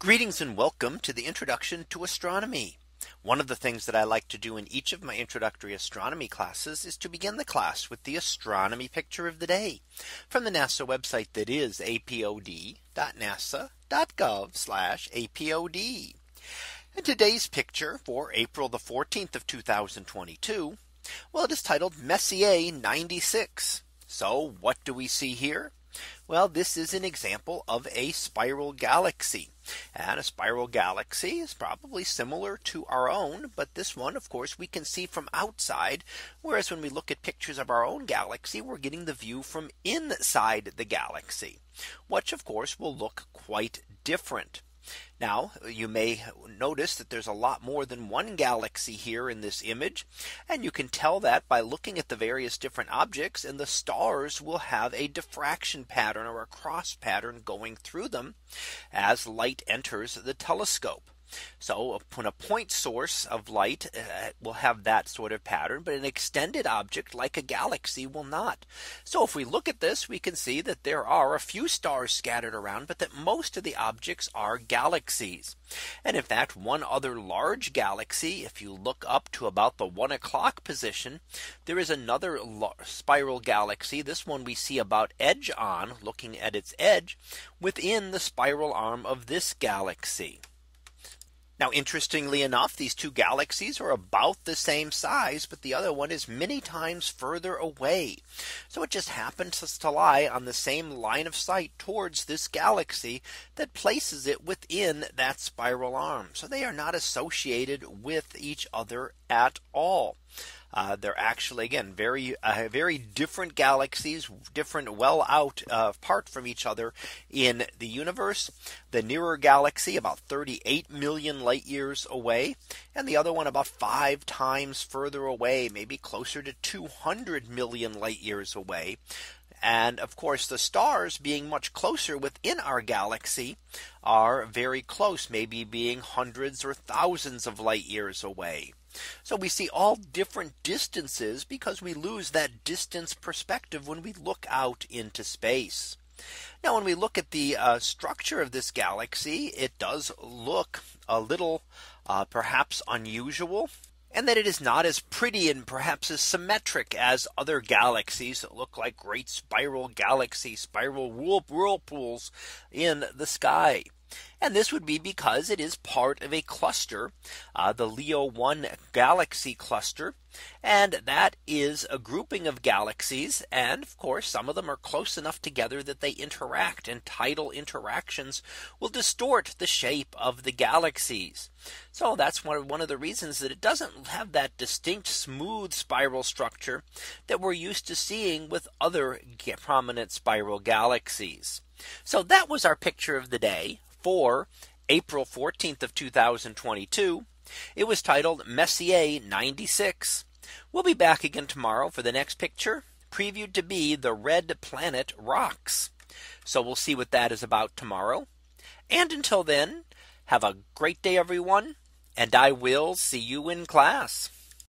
Greetings and welcome to the introduction to astronomy. One of the things that I like to do in each of my introductory astronomy classes is to begin the class with the astronomy picture of the day from the NASA website that is apod.nasa.gov apod. And today's picture for April the 14th of 2022. Well, it is titled Messier 96. So what do we see here? Well, this is an example of a spiral galaxy. And a spiral galaxy is probably similar to our own. But this one, of course, we can see from outside. Whereas when we look at pictures of our own galaxy, we're getting the view from inside the galaxy, which of course will look quite different. Now you may notice that there's a lot more than one galaxy here in this image. And you can tell that by looking at the various different objects and the stars will have a diffraction pattern or a cross pattern going through them as light enters the telescope. So when a point source of light uh, will have that sort of pattern, but an extended object like a galaxy will not. So if we look at this, we can see that there are a few stars scattered around, but that most of the objects are galaxies. And in fact, one other large galaxy, if you look up to about the one o'clock position, there is another spiral galaxy. This one we see about edge on looking at its edge within the spiral arm of this galaxy. Now, interestingly enough, these two galaxies are about the same size, but the other one is many times further away. So it just happens to lie on the same line of sight towards this galaxy that places it within that spiral arm. So they are not associated with each other at all. Uh, they're actually again very uh, very different galaxies different well out uh, apart from each other in the universe the nearer galaxy about 38 million light years away and the other one about five times further away maybe closer to 200 million light years away and of course, the stars being much closer within our galaxy are very close, maybe being hundreds or thousands of light years away. So we see all different distances because we lose that distance perspective when we look out into space. Now when we look at the uh, structure of this galaxy, it does look a little uh, perhaps unusual and that it is not as pretty and perhaps as symmetric as other galaxies that look like great spiral galaxies, spiral whirlpools in the sky. And this would be because it is part of a cluster, uh, the Leo 1 galaxy cluster. And that is a grouping of galaxies. And of course, some of them are close enough together that they interact and tidal interactions will distort the shape of the galaxies. So that's one of, one of the reasons that it doesn't have that distinct smooth spiral structure that we're used to seeing with other prominent spiral galaxies. So that was our picture of the day for April 14th of 2022. It was titled Messier 96. We'll be back again tomorrow for the next picture previewed to be the red planet rocks. So we'll see what that is about tomorrow. And until then, have a great day, everyone. And I will see you in class.